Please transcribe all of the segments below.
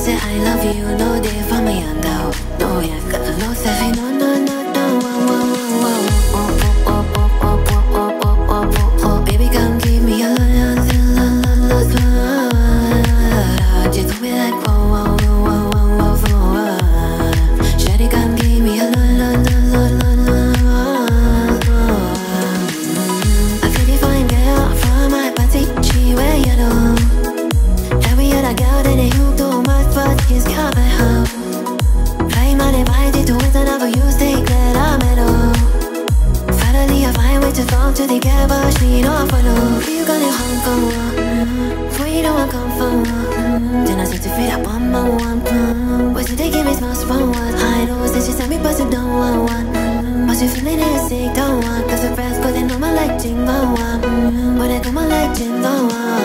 say I love you, no day from my hand out. No, yeah, got no saving on music, don't want Cause the friends put in on my legend, go on Put it on my legend, go on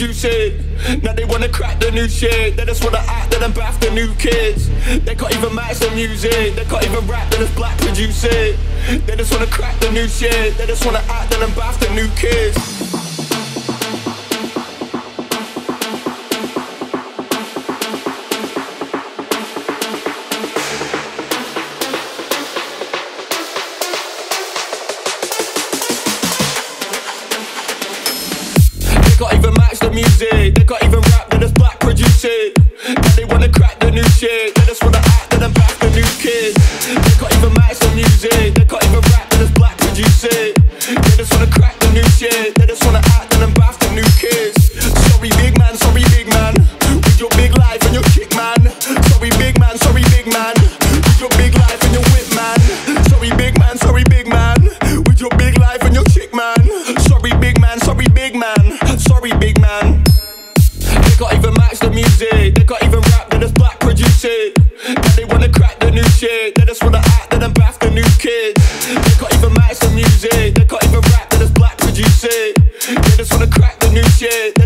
producing. Now they wanna crack the new shit. They just wanna act, they done bath the new kids. They can't even match the music. They can't even rap, they just black producing. They just wanna crack the new shit. They just wanna act, they done bath the new kids. worry, big man. They can't even match the music. They can't even rap, they just black produce it. Now they wanna crack the new shit. They just wanna act, then bath the new kid. They can't even match the music. They can't even rap, they just black produce it. They just wanna crack the new shit.